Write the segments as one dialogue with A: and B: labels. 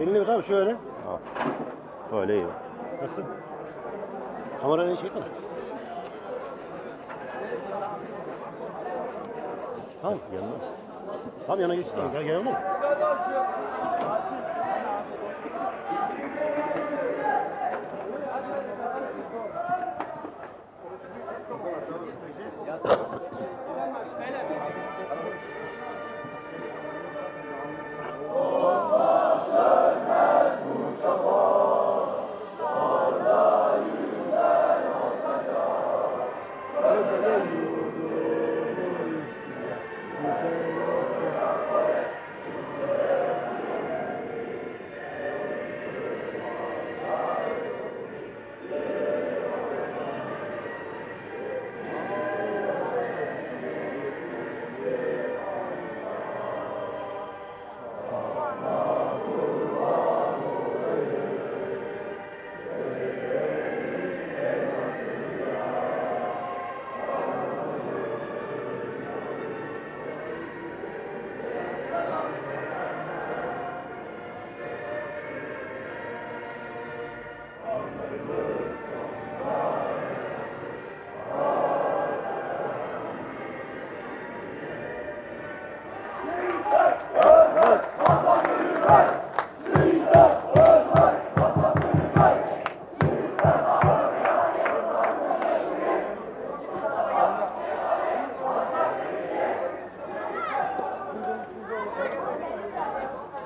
A: Elini bir abi şöyle.
B: Ha. Böyle iyi.
A: Nasıl? Kamerayı çekme. Tamam.
B: Yanına.
A: Tam yana geçsin. Gel gel oğlum.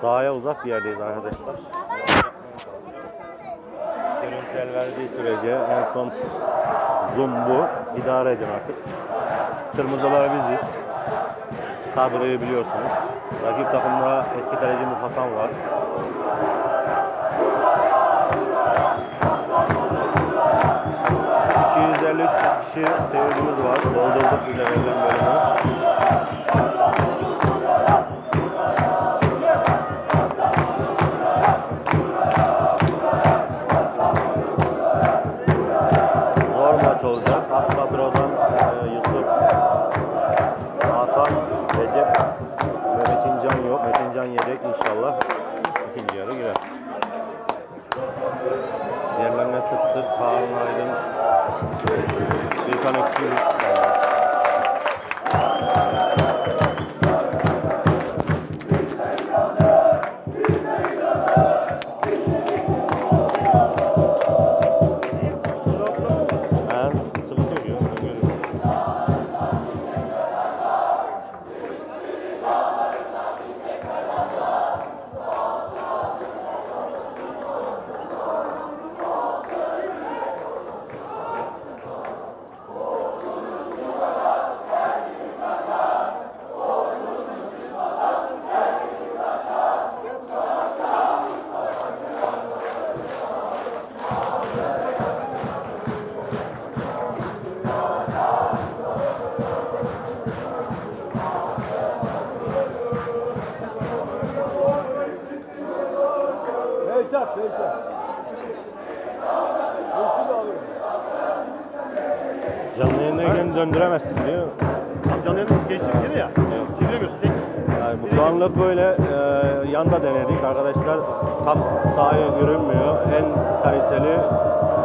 B: Sahaya uzak bir yerdeyiz arkadaşlar. Görüntü el verdiği sürece en son zoom bu. İdare edin artık. Kırmızılar biziz. Kadroyu biliyorsunuz. Rakip takımda eski kalecimiz Hasan var. ...250 kişi seyircimiz var. Doldurduk bile verilen bölümü. Döndüremezsin diyor.
A: Tam canlı yayını geçtim dedi ya. Çeviremiyorsun tek.
B: Yani bu şu anlık böyle e, yanda denedik arkadaşlar. Tam sahaya görünmüyor. En kaliteli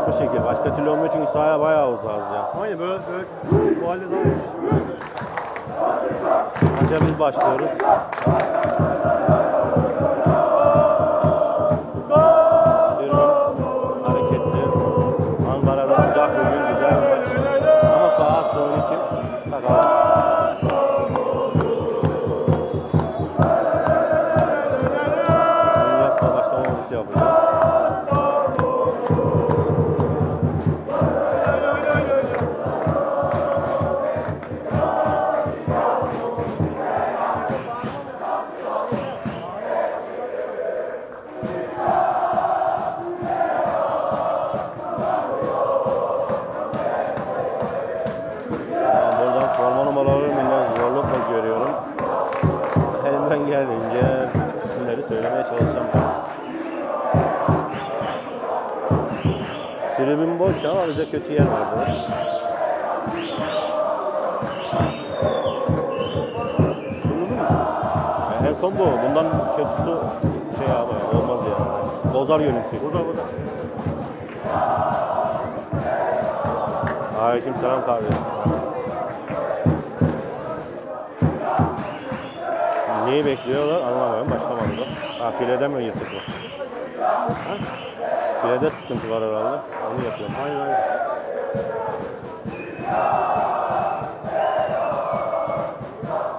B: bu şekil. Başka türlü olmuyor çünkü sahaya bayağı uzağız ya.
A: Aynen böyle böyle bu halde zaman.
B: Maça biz başlıyoruz. Kötü yer var burada.
A: Mu?
B: En son bu. Bundan kötüsü şey abi olmaz yani. Bozar görüntü.
A: Burada burada.
B: Aleyküm selam kardeşim. Neyi bekliyorlar anlamıyorum. Başlamadı da. Ha filede mi yırtık bu? Ha? Filede sıkıntı var herhalde. Onu yapıyorum.
A: Aynen aynen.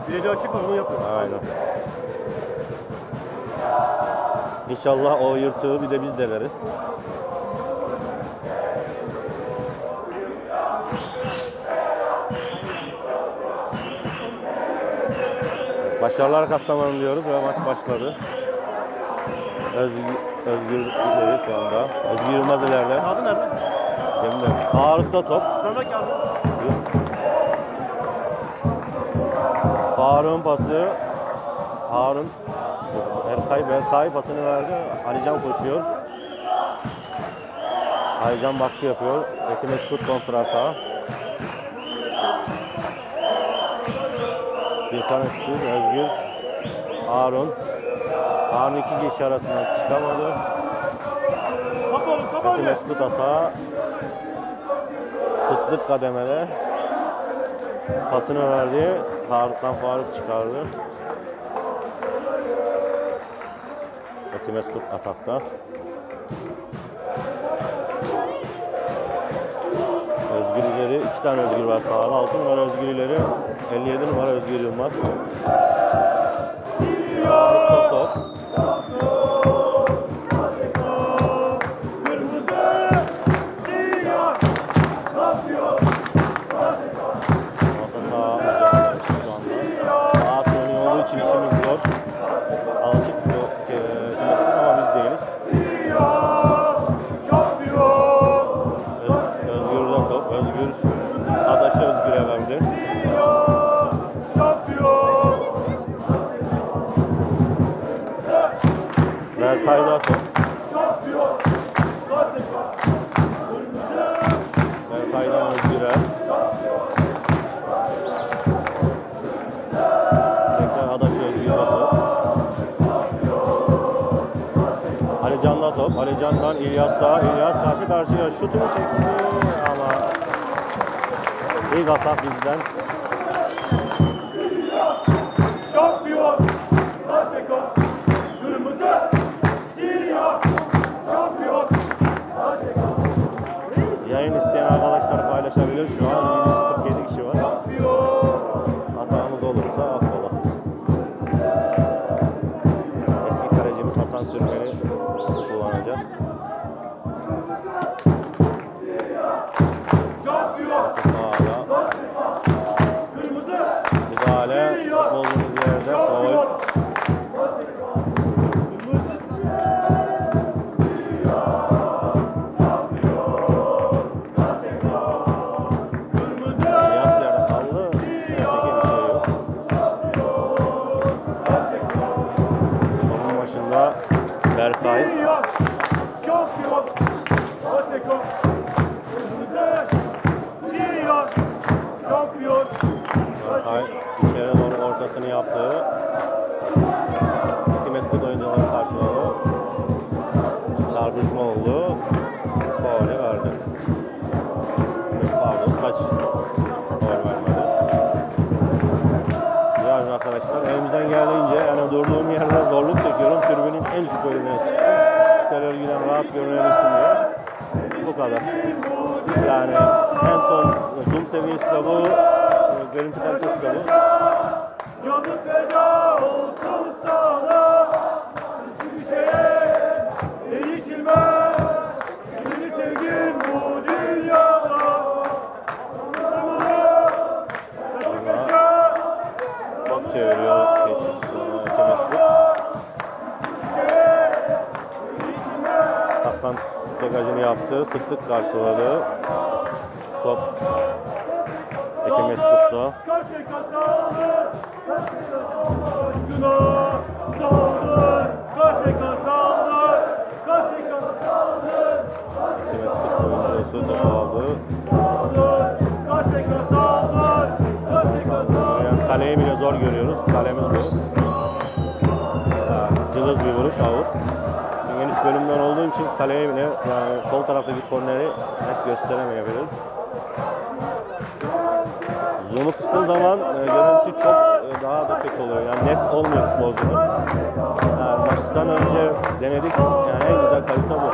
A: Bileci açık var onu yapıyor.
B: Aynen. İnşallah o yırtığı bir de biz deneriz. Başarılar Kastamonu diyoruz ve maç başladı. Özgür, Özgür ileri şu anda. Özgür Yılmaz ileride.
A: Kağıdı nerede?
B: Cemile. Faruk'ta top.
A: Sen de kağıdı.
B: Faruk'un pası. Harun. Erkay Berkay pasını verdi. Alican koşuyor. Alican baskı yapıyor. Ekim Eskut kontra hata. Gökhan Eskut, Özgür. Harun. Harun iki kişi arasından çıkamadı.
A: Oğlum.
B: Eskut hata. Sıtlık kademede. Pasını verdi. Faruk'tan Faruk çıkardı. Ekim Eskut atakta. Özgür ileri. iki tane Özgür var sahada. 6 numara Özgür ileri. 57 numara Özgür Yılmaz. Faruk top.
A: Şampiyon.
B: Berkay'dan Özgür'e. Tekrar Adaşı Özgür'e top. Ali Can'la top. Ali Can'dan İlyas'ta. İlyas karşı karşıya şutunu çekti ama ilk atak bizden.
A: Saldır.
B: Yani kaleyi bile zor görüyoruz. Kalemiz bu. cılız bir vuruş out. Geniş bölümden olduğum için kaleye bile yani sol taraftaki korneri net gösteremeyebilir. Zoom'u kıstığın zaman e, görüntü çok e, daha da kötü oluyor. Yani net olmuyor futbolcunun. Yani maçtan önce denedik. Yani en güzel kalite bu.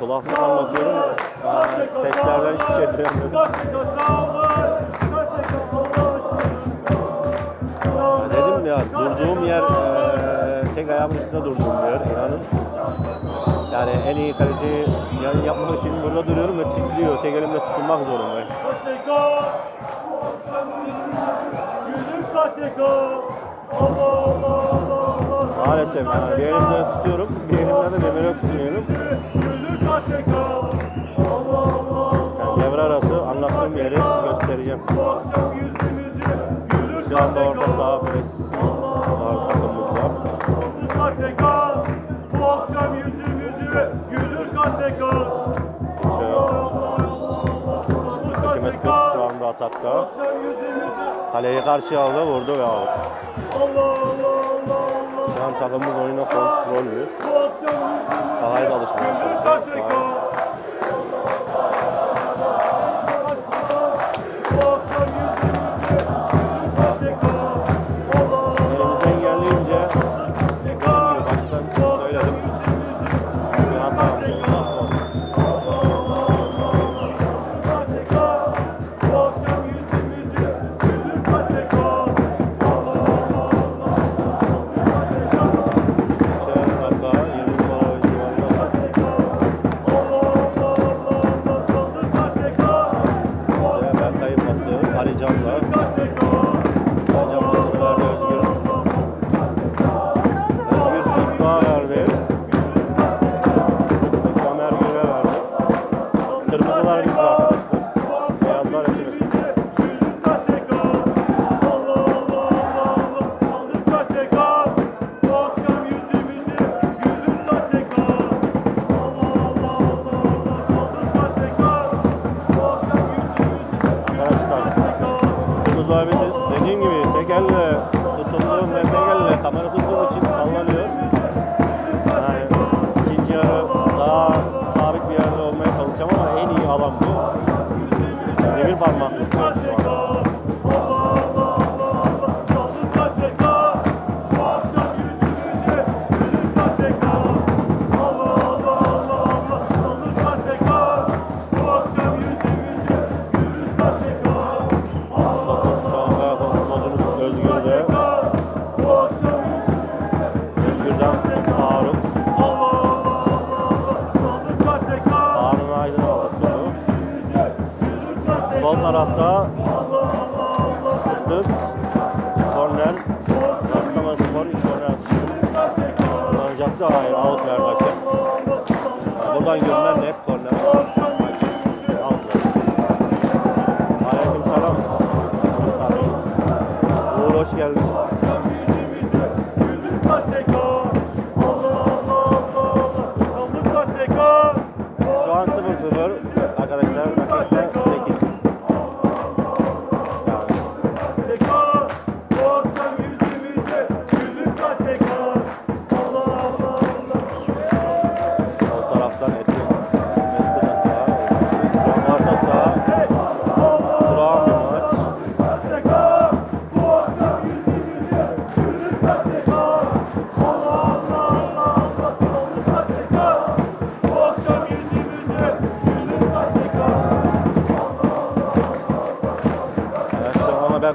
B: Kulaklık anlatıyorum. Yani seslerden hiçbir şey dedim ya durduğum yer tek ayağımın üstünde durduğum yer inanın. Yani en iyi kaleciyi ya- yapmak için burada duruyorum ve titriyor. Tek elimle tutunmak zorundayım. Maalesef yani bir elimle tutuyorum, bir elimle de demire tutunuyorum. Takımımız var.
A: Bu akşam yüzümüzü gülür KSK.
B: Şey, Kime şu anda atakta. Kaleyi karşıya aldı, vurdu ve out.
A: Allah Allah Allah Allah.
B: Şu an takımımız oyuna kontrollü. Sahaya da alışmaya. Ama en iyi alan bu. Demir parmaklık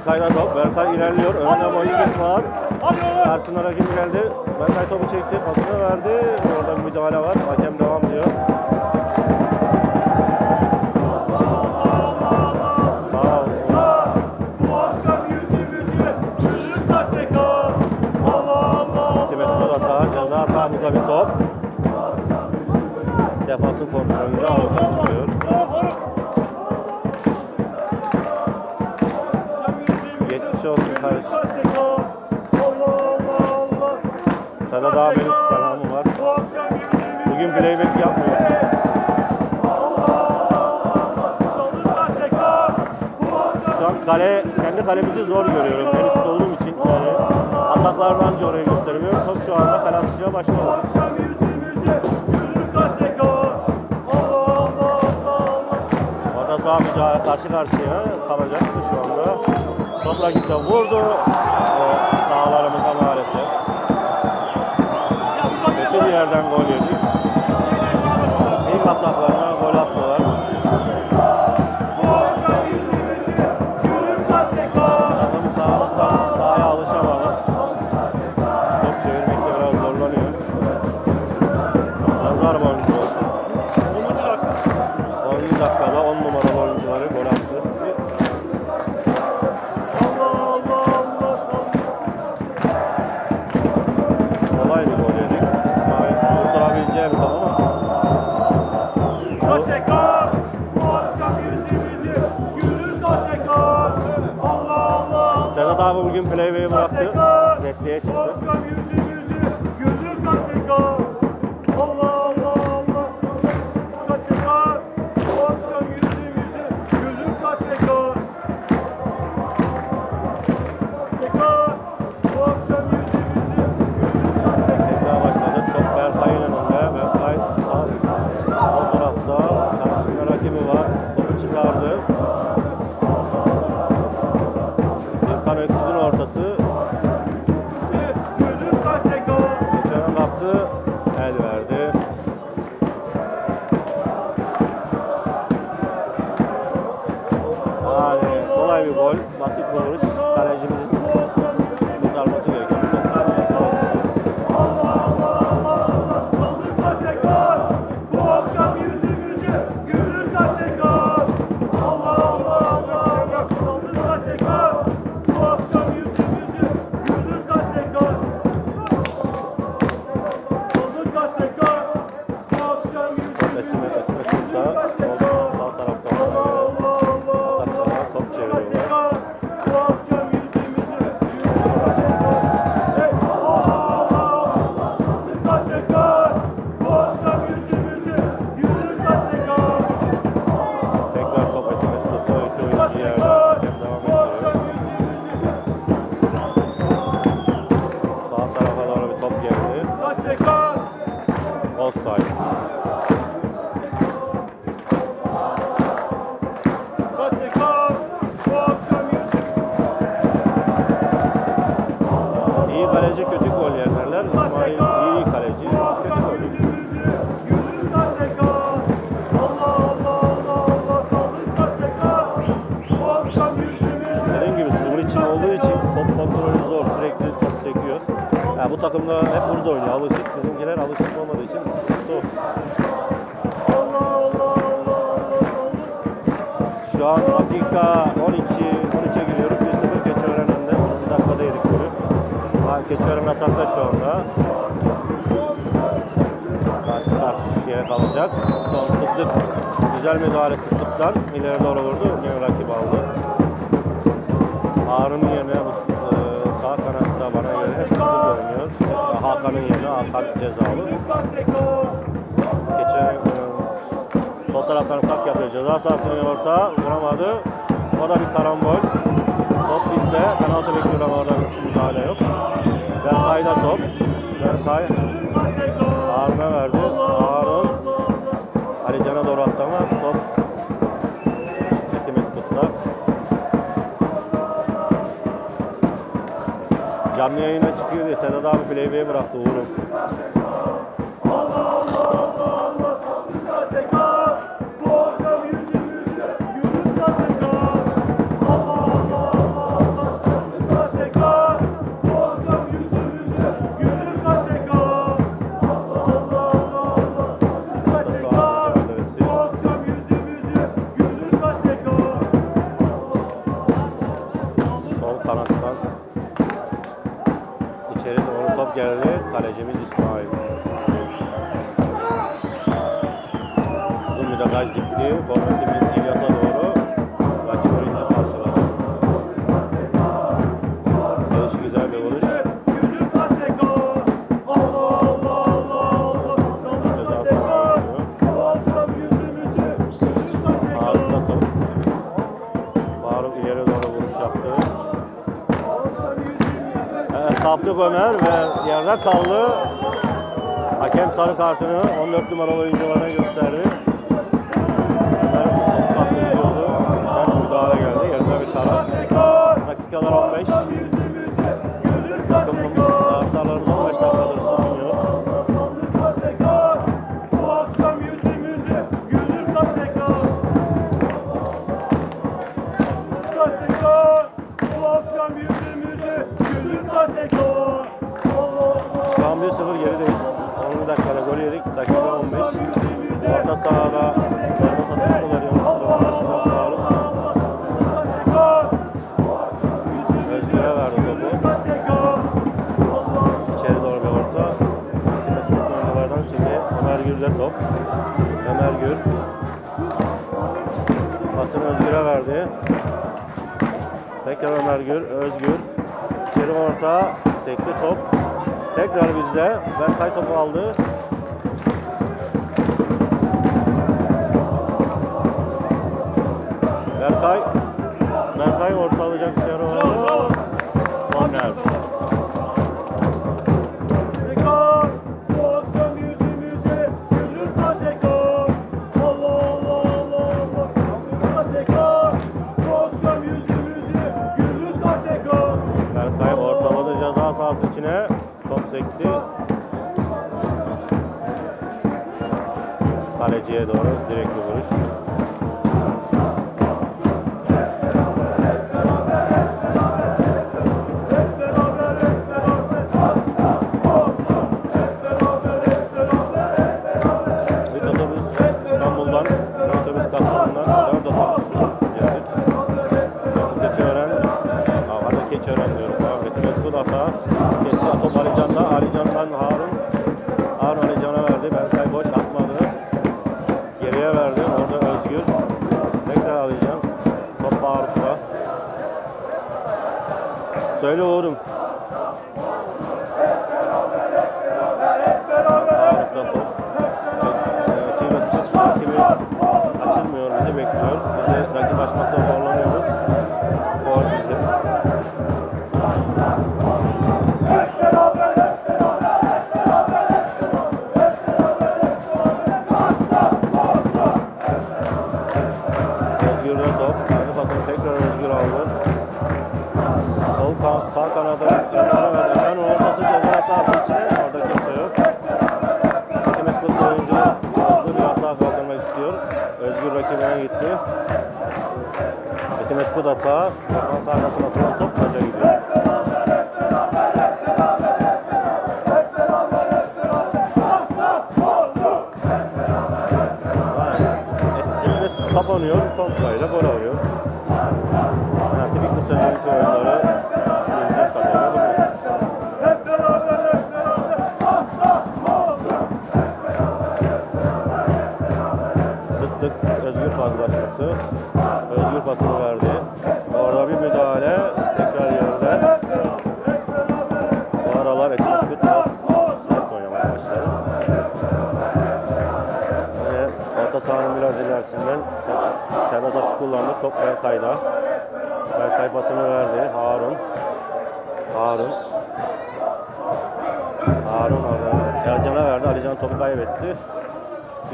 B: Berkay'la top. Berkay ilerliyor. Önünde Moşkit var. Karşısına rakip geldi. Berkay topu çekti. Pasını verdi. Orada bir müdahale var. Hakem devam diyor. Sağ ol. İki Mesut Atağa ceza sahamıza bir top. Defansın kontrolünde avuta Sana daha benim selamım var. Bugün playback yapmıyor. Şu an kale, kendi kalemizi zor görüyorum. En üstte olduğum için yani ataklarını anca oraya gösteremiyorum. Top şu anda kale atışına başlamadı. Orada sağ mücadele karşı karşıya kalacaktı şu anda. Top rakipte vurdu. Bir yerden gol yedik. İlk ataklarına bugün playbay'i bıraktı. Desteğe çıktı. Offside. İyi kaleci kötü gol takımda hep burada oynuyor. Alışık. Bizimkiler alışık olmadığı için sıkıntı o. Şu an dakika 12, 13'e giriyoruz. 1-0 Keçiören önde. 10 dakikada yedik golü. Keçiören atakta şu anda. Karşı karşıya kalacak. Son Sıddık. Güzel müdahale Sıddık'tan. ileri doğru vurdu. Yine rakip aldı. Harun'un yerine bu Hakan'ın yerine Hakan cezalı. Geçen e, sol taraftan tak yapıyor. Ceza sahasının orta vuramadı. O da bir karambol. Top bizde. Penaltı bekliyor ama orada hiç müdahale yok. Berkay'da top. Berkay Canlı yayına çıkıyor diye Sedat abi playbay'i bıraktı Faruk Ömer ve Yarrak Kallı hakem sarı kartını 14 numaralı oyuncularına gösterdi. Ömer Gür'de top. Ömer Gür. Pasını Özgür'e verdi. Tekrar Ömer Gür. Özgür. İçeri orta. Tekli top. Tekrar bizde. Berkay topu aldı. Berkay. Berkay orta alacak. Korner. 系のあ Go, go, go.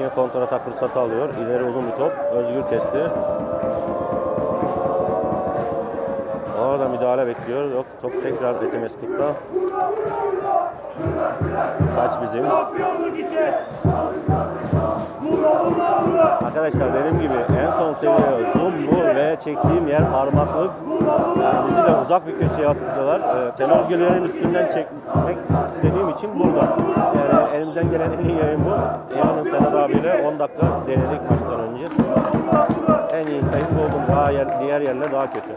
B: Yine kontra atak fırsatı alıyor. İleri uzun bir top. Özgür kesti. Orada müdahale bekliyor. Yok top tekrar Fethi Meskut'ta. Kaç bizim arkadaşlar dediğim gibi en son seviye zoom bu ve çektiğim yer parmaklık. Yani bizi de uzak bir köşeye attılar. Ee, e, gölünün üstünden çekmek istediğim için burada. Yani elimizden gelen en iyi yayın bu. Yarın Sedat abiyle 10 dakika denedik maçtan önce. En iyi kayıp oldum. Daha yer, diğer yerler daha kötü.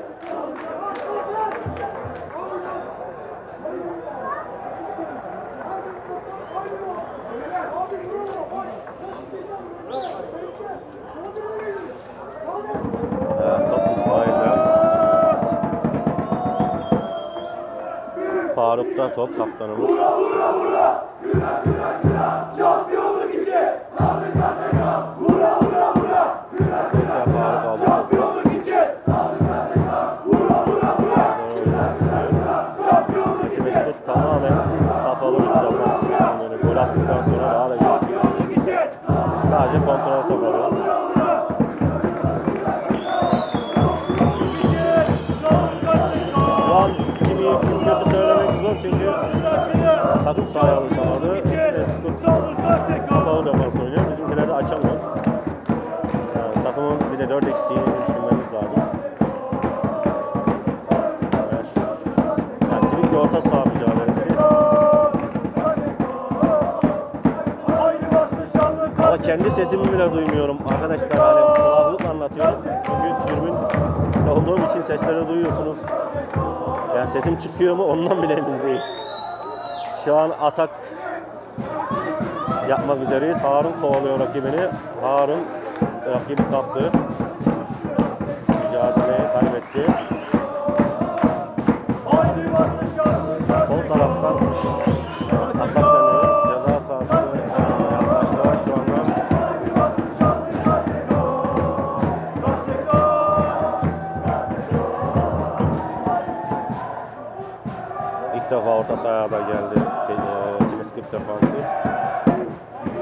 B: Faruk'ta top kaptanımız.
A: Şampiyonluk için Sadık'a
B: takım sahaya alışamadı. Mesut kapalı defans oynuyor. Bizimkiler de açamıyor. Yani takımın bir de 4 eksiğini düşünmemiz lazım. Evet. Yani Çivik orta saha mücadelesi. Ama kendi sesimi bile duymuyorum. Arkadaşlar hani kulaklık anlatıyorum. Çünkü türbün olduğum için sesleri duyuyorsunuz. Yani sesim çıkıyor mu ondan bile emin değil. Şu an atak yapmak üzereyiz. Harun kovalıyor rakibini. Harun rakibi kaptı. Mücadeleyi kaybetti. Sol taraftan atak dönüyor. Ceza sahası yaklaştılar şu anda. İlk defa orta sahaya da geldi. Kimeskip defansı.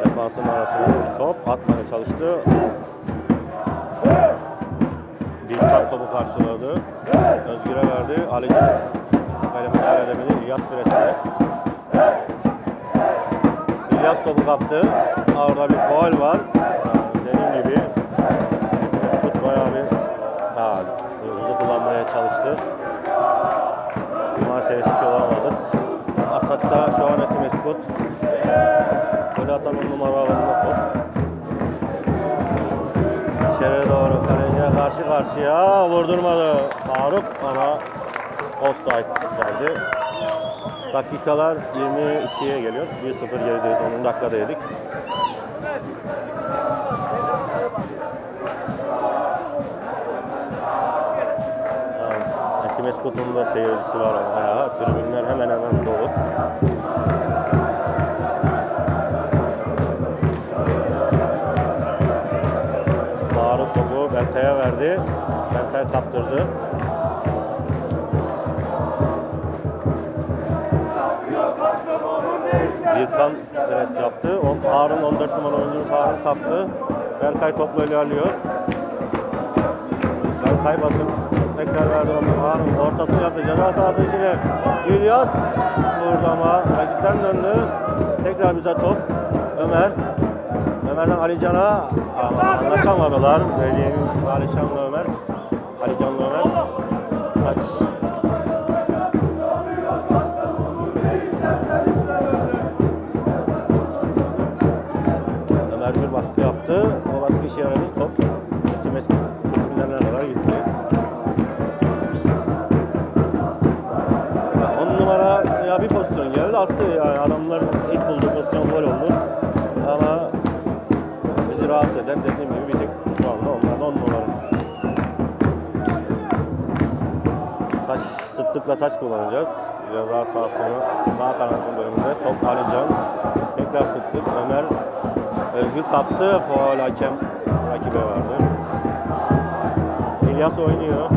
B: Defansın arasına top atmaya çalıştı. Bilkan topu karşıladı. Özgür'e verdi. Ali Kale müdahale edemedi. İlyas presle. İlyas topu kaptı. Orada bir faul var. Dediğim gibi Mesut bayağı bir ha, hızlı kullanmaya çalıştı. Golü atan on numara alınma top. İçeri doğru kaleciye karşı karşıya vurdurmadı. Faruk ama offside geldi. Dakikalar 22'ye geliyor. 1-0 gerideyiz. 10 dakikada yedik. Yani, Etimeskut'un da seyircisi var bayağı. Tribünler hemen hemen dolu. Berkay'a verdi. Berkay kaptırdı. Birkan pres yaptı. O, Harun 14 numara oyuncumuz Harun kaptı. Berkay topla ilerliyor. Berkay basın. Tekrar verdi onu. Harun ortasını yaptı. Ceza sahası içine. İlyas vurdu ama rakipten döndü. Tekrar bize top. Ömer. Ömer'den Ali Can'a ama anlaşamadılar. Veli'nin Alişan'la Ömer. Ali Can'la Ömer. Kaç. Ömer bir baskı yaptı. O baskı işe yaradı. Top Times tribünlerine kadar gitti. On numara ya bir pozisyon geldi attı yani adamların sıklıkla taç kullanacağız. Ceza sahasını sağ kanatın bölümünde. Top Alican. Tekrar sıktık. Ömer Özgür kaptı. Faul hakem rakibe verdi. İlyas oynuyor.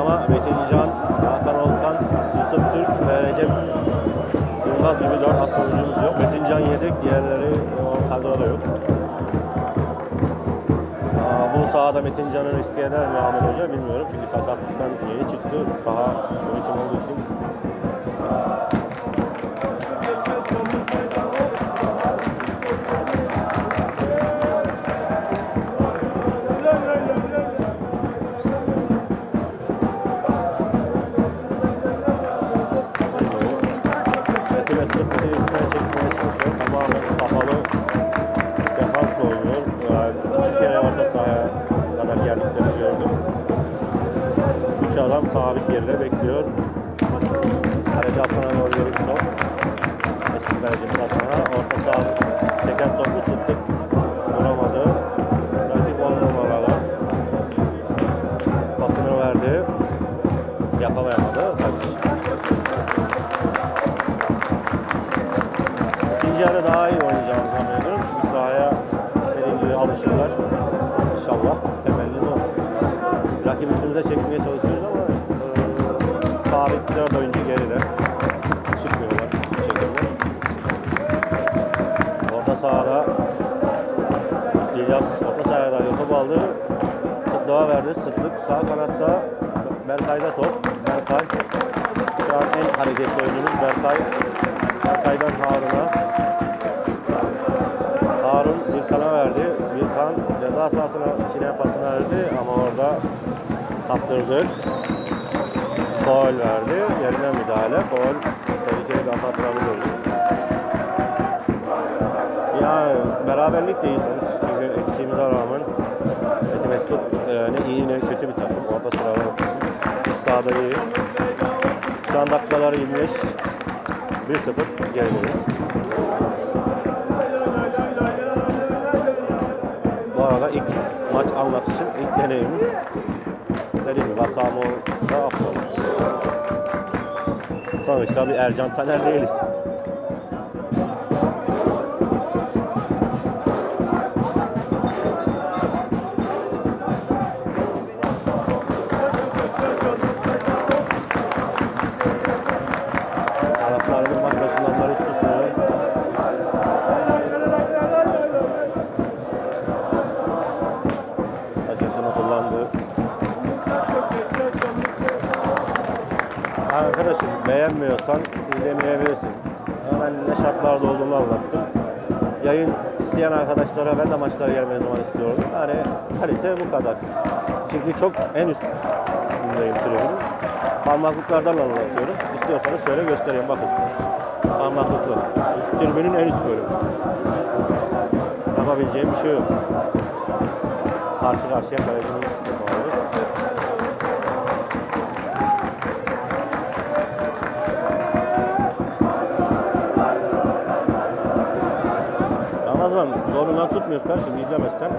B: Ama Metin Can, Hakan Olkan, Yusuf Türk ve Recep Yılmaz gibi dört asıl oyuncumuz yok. Metin Can yedek, diğerleri o kadroda yok. Aa, bu sahada Metin Can'ı riske eder mi Ahmet Hoca bilmiyorum. Çünkü sakatlıktan yeni çıktı. Saha switching olduğu için. Yani iyi ne kötü bir takım. Orta sıralar. Biz sahada iyi. Şu an dakikalar 25. 1-0 gerideyiz. Bu arada ilk maç anlatışım, ilk deneyimim. Dediğim gibi hatam olsa affola. Sonuçta bir Ercan Taner değiliz. Ben de maçlara gelmeyi zaman istiyorum. Yani kalite bu kadar. Çünkü çok en üst üstündeyim tribünün. Parmaklıklardan anlatıyorum. İstiyorsanız şöyle göstereyim bakın. Parmaklıklı. Tribünün en üst bölümü. Yapabileceğim bir şey yok. Karşı karşıya kalecinin Ramazan zorundan tutmuyoruz kardeşim izlemezsen.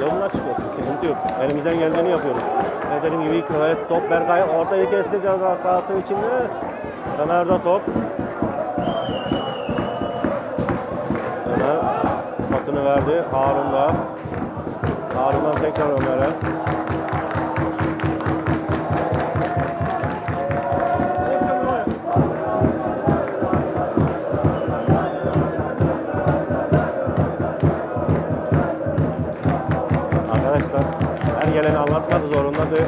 B: Yoluna çıkıyorsun. Sıkıntı yok. Elimizden geldiğini yapıyoruz. Dediğim gibi evet, top Berkay ortayı kesti ceza sahası içinde. Ömer'de top. Ömer pasını verdi. Harun'da. Harun'dan tekrar Ömer'e. Geleni anlatmak zorundadır.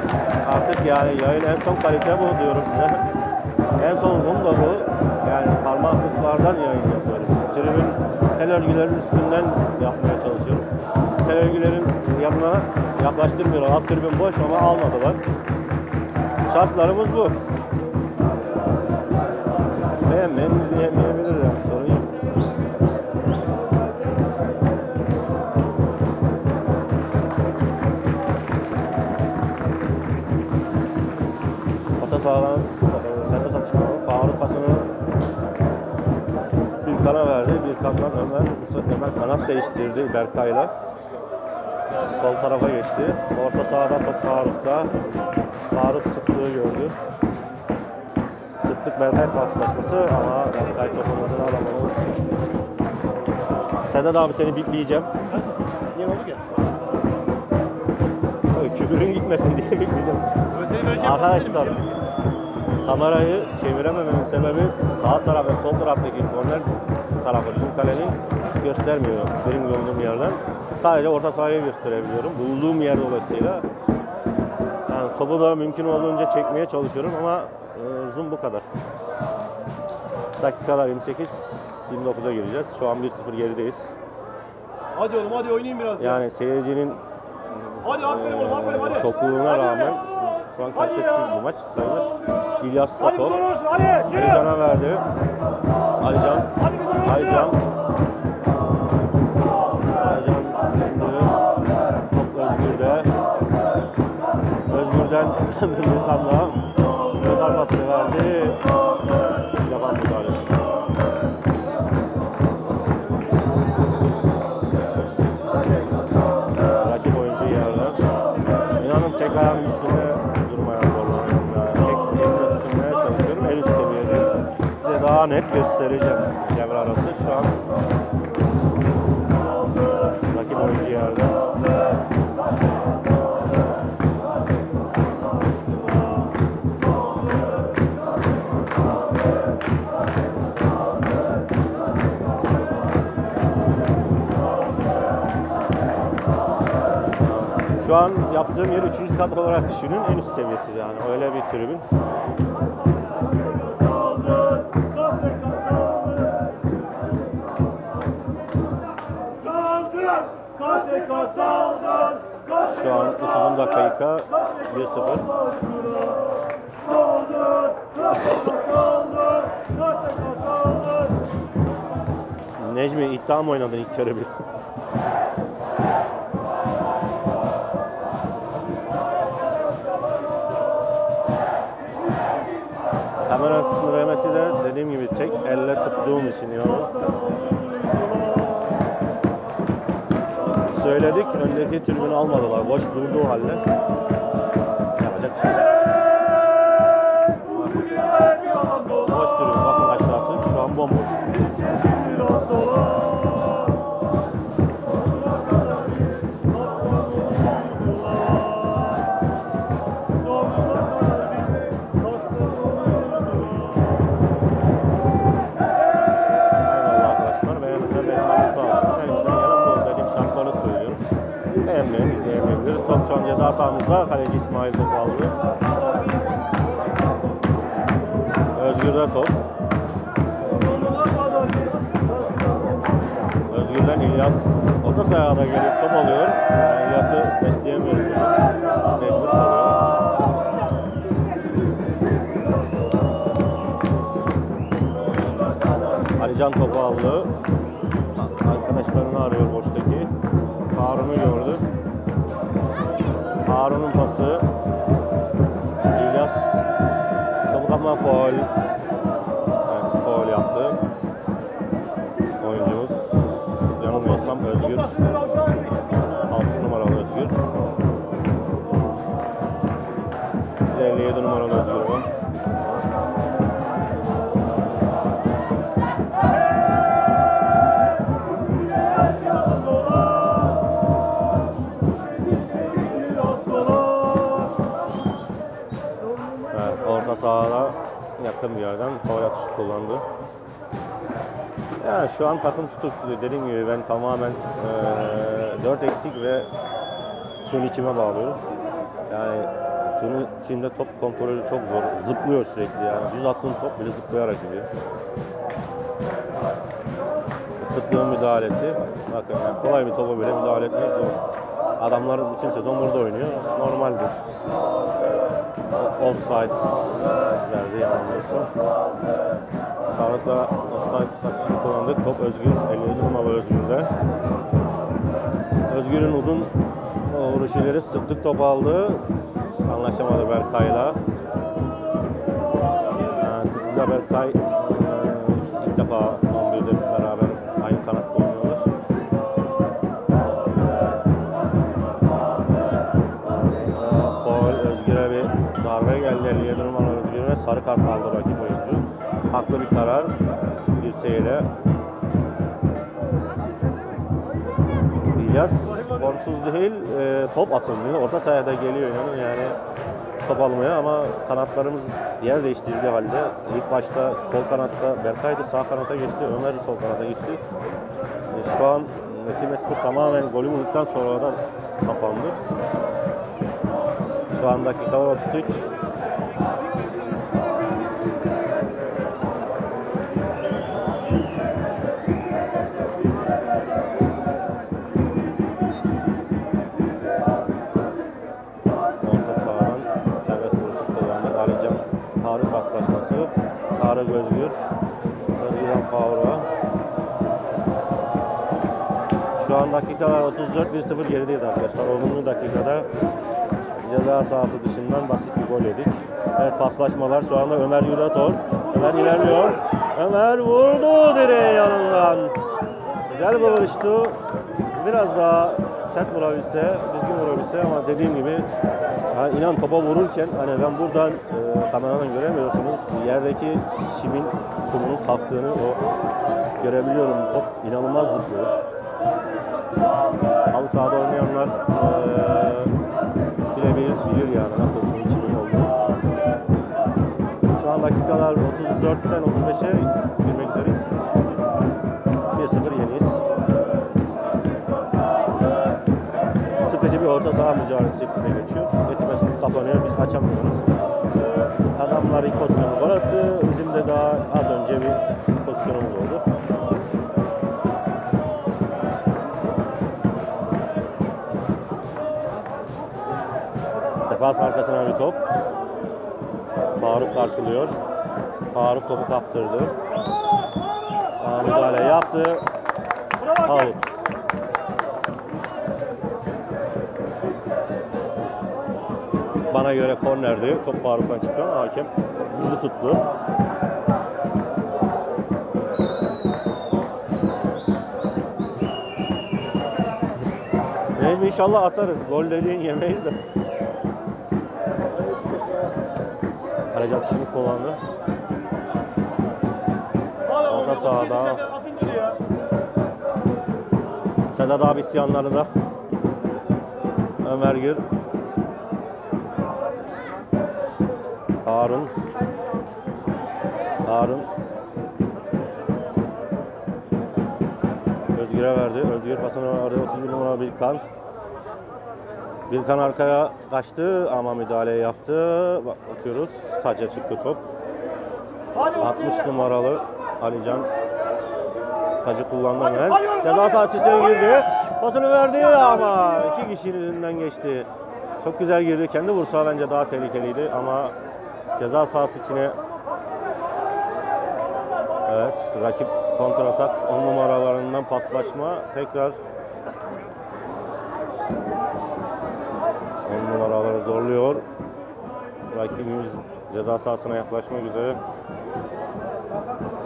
B: Artık yani yayın en son kalite bu diyorum size. En son zoom da bu. Yani parmaklıklardan yayın yapıyorum. Tribün tel örgülerin üstünden yapmaya çalışıyorum. Tel örgülerin yanına yaklaştırmıyorlar. Alt tribün boş ama almadılar. Şartlarımız bu. Beğenmeyen izleyemeyebilir Birkan'dan Ömer, Ömer kanat değiştirdi Berkay'la. Sol tarafa geçti. Orta sahada top Faruk'ta. Faruk sıklığı gördü. Sıklık Berkay paslaşması ama Berkay topun adını alamadı. Sedat abi seni bipleyeceğim.
A: Niye oldu ki?
B: Kübürün gitmesin diye bipleyeceğim.
A: Vereceğim.
B: Arkadaşlar kamerayı çeviremememin sebebi sağ taraf ve sol taraftaki korner tarafı bizim kalenin göstermiyor benim bulunduğum yerden. Sadece orta sahayı gösterebiliyorum. Bulduğum yer dolayısıyla yani topu da mümkün olduğunca çekmeye çalışıyorum ama e, zoom bu kadar. Dakikalar 28 29'a gireceğiz. Şu an 1-0 gerideyiz.
A: Hadi oğlum hadi oynayayım biraz. ya.
B: Yani seyircinin
A: Hadi aferin oğlum aferin hadi.
B: şokluğuna
A: Hadi,
B: rağmen şu an kalitesiz
A: ya.
B: bir maç sayılır. İlyas.
A: Çık.
B: Alican'a verdi. Alican.
A: Hadi
B: Alican. Alican döndü. Top Özgür'de. Özgür'den Gürkan'la. Gürkan pasını verdi. Yapan müdahale. Rakip oyuncu yerler. İnanın tek ayağımın üstünde durmaya zorlanıyorum. Tek elimle tutunmaya çalışıyorum. En üst seviyede. Size daha net göstereceğim Şu an yaptığım yer 3. kat olarak düşünün. En üst seviyesi yani. Öyle bir tribün. Şu an 30. dakika 1-0.
A: Saldır, KSK saldır. KSK saldır.
B: Necmi iddia mı oynadın ilk kere bir? Dediğim gibi tek elle tuttuğum için yani. Söyledik, öndeki tribünü almadılar. Boş durduğu halde. An ceza sahamızda. Kaleci İsmail top aldı. Özgür'de top. Özgür'den İlyas orta sahada gelip top alıyor. İlyas'ı besleyemiyoruz. Mecbur kalıyor. Alican topu aldı. Arkadaşlarını arıyor boştaki. 57 numaralı Özgür var. Evet, orta sahada yakın bir yerden faul atışı kullandı. Yani şu an takım tutuk. Dediğim gibi ben tamamen eee 4 eksik ve Tun içime bağlıyorum. Yani Tun'un içinde top kontrolü çok zor. Zıplıyor sürekli yani. Düz attığın top bile zıplayarak gidiyor. Sıklığın müdahalesi. Bakın yani kolay bir topa bile müdahale etmek zor. Adamlar bütün sezon burada oynuyor. Normaldir. Offside verdi yanılmıyorsam. Sağlıkla offside satışını kullandık. Top Özgür, 57 numaralı Özgür'de. Özgür'ün uzun vuruş ileri sıktık top aldı. Anlaşamadı Berkay'la. Yani Sıktık'la Berkay eee, ilk defa 11'de beraber aynı kanatta oynuyorlar. Faul Özgür'e bir darbe geldi 57 numaralı Özgür'e sarı kart aldı rakip oyuncu. Haklı bir karar dirseğiyle. İlyas formsuz değil, e, top atılmıyor. Orta sahada geliyor yani, yani top almaya ama kanatlarımız yer değiştirdiği halde ilk başta sol kanatta Berkay'dı sağ kanata geçti, Ömer sol kanata geçti. E, şu an Metin Meskut tamamen golü bulduktan sonra da kapandı. Şu an dakikalar 33. an dakikalar 34 1-0 gerideyiz arkadaşlar. 10. dakikada ceza sahası dışından basit bir gol yedik. Evet paslaşmalar şu anda Ömer Yurator. Ömer ilerliyor. Ömer vurdu direğin yanından. Güzel bir vuruştu. Biraz daha sert vurabilse, düzgün vurabilse ama dediğim gibi ha, inan topa vururken hani ben buradan e, kameradan göremiyorsunuz. Yerdeki çimin kumunun kalktığını o görebiliyorum. Top inanılmaz zıplıyor. Halı sahada oynayanlar eee birebir bilir yani nasıl suyun çimin olduğunu. Şu an dakikalar 34'ten 35'e girmek üzereyiz. 1-0 yeniyiz. Sıkıcı bir orta saha mücadelesi şeklinde geçiyor. Etimesut kapanıyor, biz açamıyoruz. Adamlar ilk pozisyonu gol attı. Bizim de daha az önce bir pozisyonumuz oldu. Defans arkasına bir top. Faruk karşılıyor. Faruk topu kaptırdı. Aa, müdahale yaptı. Out. Bana göre kornerdi. Top Faruk'tan çıktı ama hakem hızlı tuttu. Neyse inşallah atarız. Gol dediğin yemeyiz de. Kaleci atışını kullandı. Orta sahada. Sedat abi isyanlarında. Ömer Gür. Harun. Harun. Özgür'e verdi. Özgür pasını verdi. 31 numara Bilkan. Bilkan arkaya kaçtı ama müdahale yaptı. Bak, bakıyoruz. Saça çıktı top.
A: Hadi
B: 60 numaralı Alican tacı kullandı hemen. Ceza sahası girdi. Pasını verdi ama iki kişinin önünden geçti. Çok güzel girdi. Kendi vursa bence daha tehlikeliydi ama ceza sahası içine Evet, rakip kontratak 10 numaralarından paslaşma tekrar 10 numaraları zorluyor. Rakibimiz ceza sahasına yaklaşmak üzere.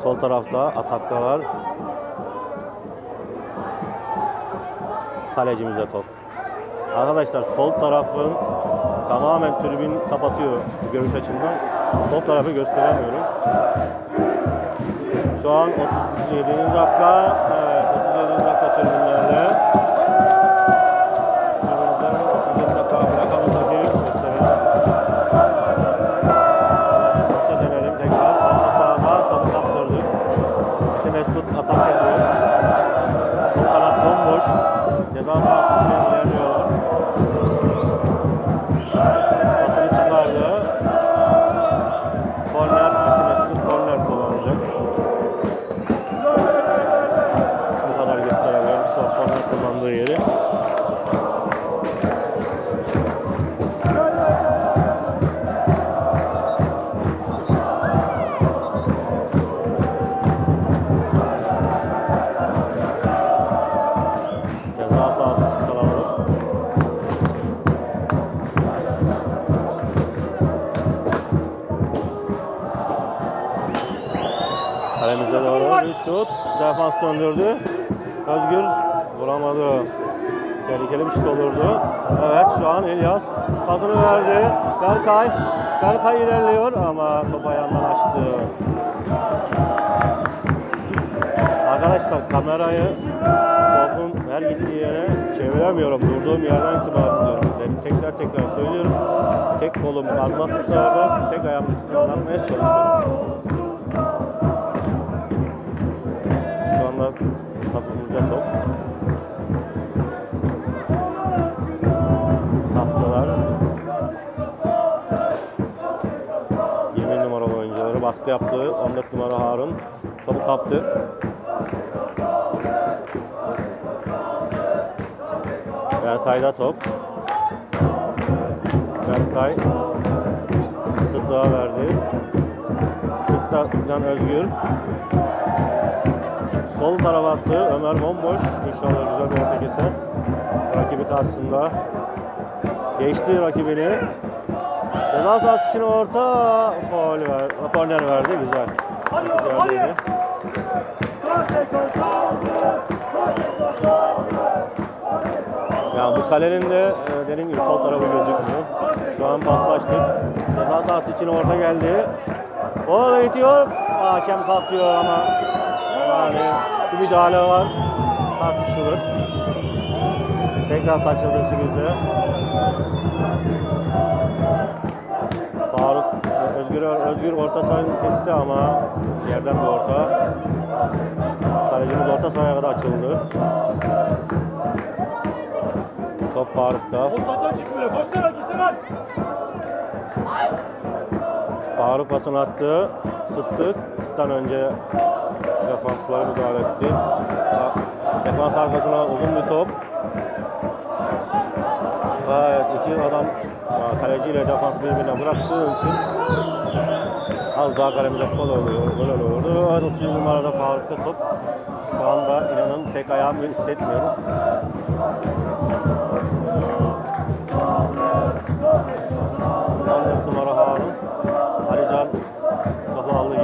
B: Sol tarafta ataktalar. Kalecimize top. Arkadaşlar sol tarafın tamamen tribün kapatıyor görüş açımdan. Sol tarafı gösteremiyorum. Şu an 37. dakika. Evet, 37. dakika tribünlerde. Defans döndürdü. Özgür vuramadı. Tehlikeli bir şut olurdu. Evet şu an İlyas pasını verdi. Berkay. Berkay ilerliyor ama top ayağından açtı. Arkadaşlar kamerayı topun her gittiği yere çeviremiyorum. Durduğum yerden itibaren diyorum. Ben tekrar tekrar söylüyorum. Tek kolum parmak tutarda, tek ayağım üstünden atmaya çalışıyorum. Kapımızda top. Kaptılar. 20 numaralı oyuncuları baskı yaptı. 14 numara Harun. Topu kaptı. Berkay'da top. Berkay Sıddık'a verdi. Sıddık'tan Özgür. Sol tarafa attı. Ömer bomboş. İnşallah güzel bir orta keser. Rakibi karşısında. Geçti rakibini. Ceza sahası için orta faul ver, korner verdi. Güzel. Güzel
A: hadi.
B: değildi.
A: Klase konsantre. Klase konsantre.
B: Ya kalenin de e, dediğim gibi sol tarafı gözükmüyor. Şu an paslaştık. Ceza sahası için orta geldi. Orada itiyor. Hakem kalkıyor ama bir müdahale var. Tartışılır. Tekrar taçıldı bizde. Faruk Özgür Özgür orta sahayı kesti ama yerden bir orta. Kalecimiz orta sahaya kadar açıldı. Top Faruk'ta.
A: Ortadan çıkmıyor. Koşsana gitsene.
B: Faruk pasını attı. Sıktık. Sıktan önce defanslara müdahale etti. Defans arkasına uzun bir top. Gayet iki adam ha, kaleciyle defans birbirine bıraktığı için az daha kalemize gol oluyor, gol oluyordu. Evet, 30 numarada Faruk'ta top. Şu anda inanın tek ayağımı hissetmiyorum. Son numara Harun. Alican topu aldı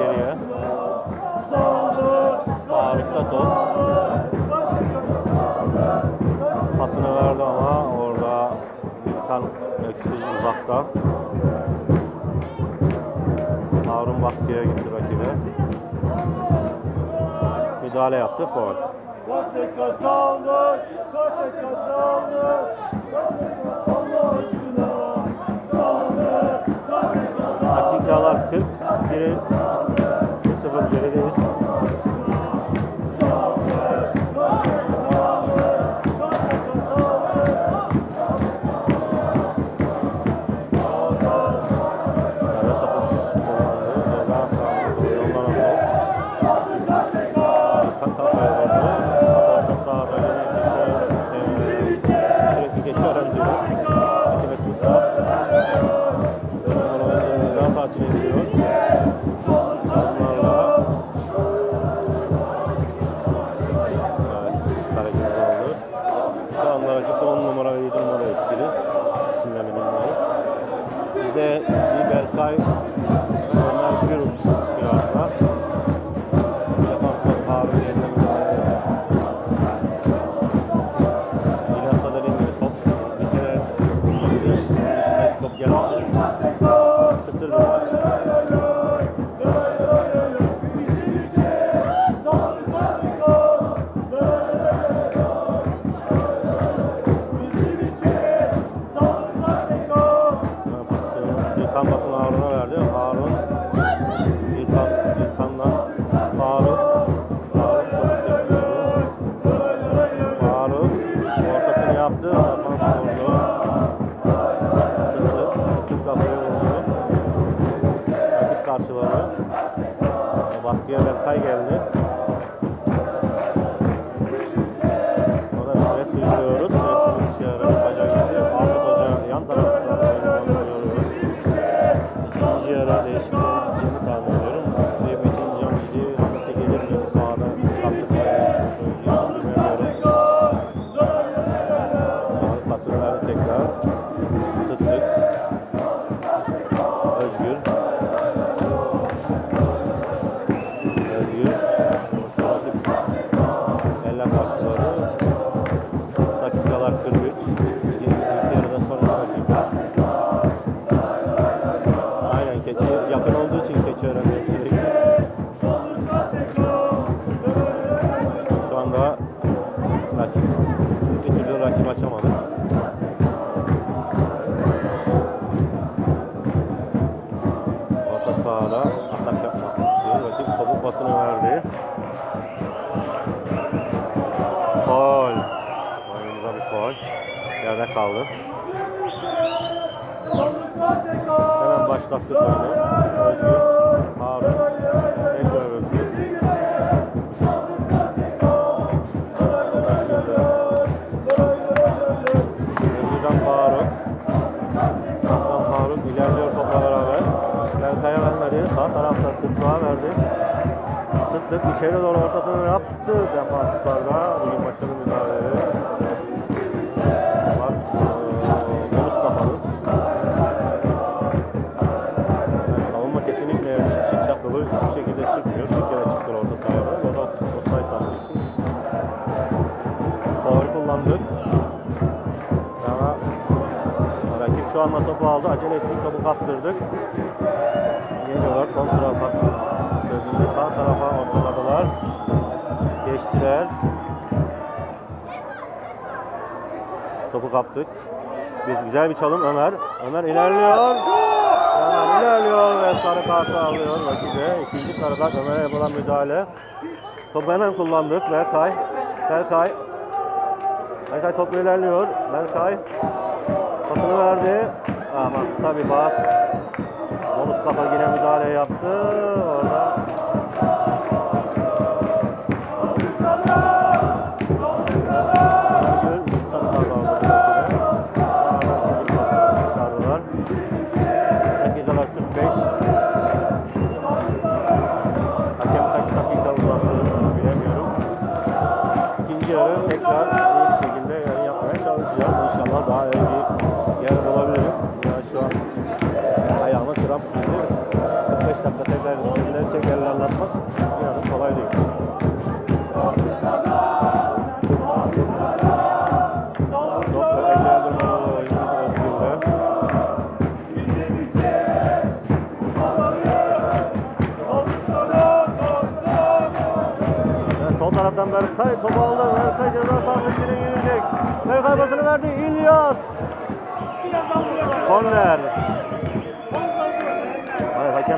B: eksiği uzakta. Harun baskıya gitti rakibe. Müdahale yaptı. Faul.
A: Dakika saldır. Dakika saldır. Allah aşkına. Saldır. Dakika saldır.
B: Dakikalar 40. 1 bir Kaldı. Hemen başlattık oyunu. Özgür, Harun, tekrar Özgür. Özgür'den Faruk. Kaptan Faruk ilerliyor topla beraber. Berkay'a vermedi. Sağ tarafta Sıtlığa verdi. Sıtlık içeri doğru ortasını yaptı defanslarda. Bugün başarılı müdahaleleri şu anda topu aldı. Acele ettik, topu kaptırdık. Geliyorlar, kontrol atak sözünde sağ tarafa ortaladılar. Geçtiler. Topu kaptık. Biz güzel bir çalım Ömer. Ömer ilerliyor. Ömer ilerliyor ve sarı kartı alıyor rakibe. İkinci sarı kart Ömer'e yapılan müdahale. Topu hemen kullandık. Berkay. Berkay. Berkay topla ilerliyor. Berkay. Pasını verdi. Ama kısa bir pas. Bonus kafa yine müdahale yaptı. Orada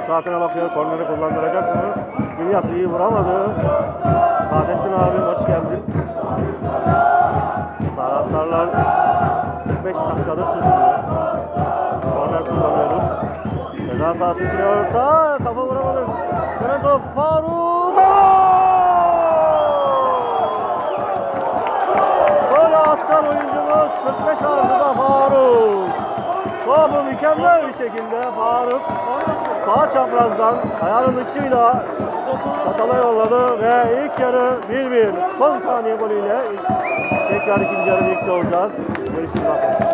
B: saatine bakıyor. Korneri kullandıracak mı? İlyas iyi vuramadı. Saadettin abi hoş geldin. Taraftarlar 45 dakikadır susuyor. Korner kullanıyoruz. Ceza sahası içine orta. Kafa vuramadı. Dönen top. Faruk. Gol atan oyuncumuz 45 artıda Faruk. Topu mükemmel bir şekilde Faruk sağ çaprazdan ayağının dışıyla Çatala yolladı ve ilk yarı 1-1. Son saniye golüyle tekrar ikinci yarı birlikte olacağız. Görüşürüz arkadaşlar.